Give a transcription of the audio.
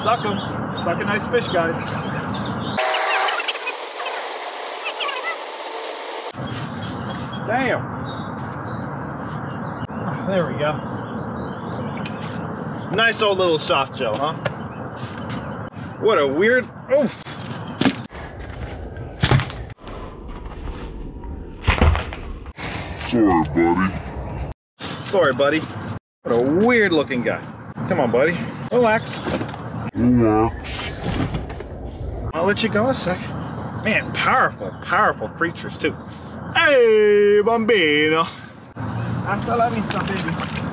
Stuck him. Stuck a nice fish, guys. Damn. Oh, there we go. Nice old little softshell, huh? What a weird. Oh. Sorry, buddy. Sorry, buddy. What a weird looking guy. Come on, buddy. Relax. Relax. I'll let you go a sec. Man, powerful, powerful creatures too. Hey, bambino. Hasta la vista, baby.